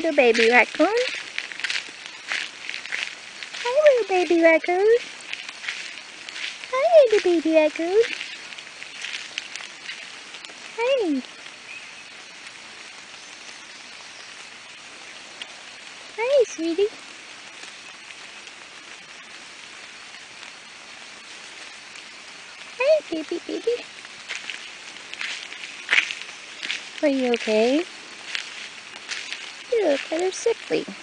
little baby raccoon. Hi little baby raccoon. Hi little baby raccoon. Hey. Hi sweetie. Hey baby baby. Are you okay? Look of sickly.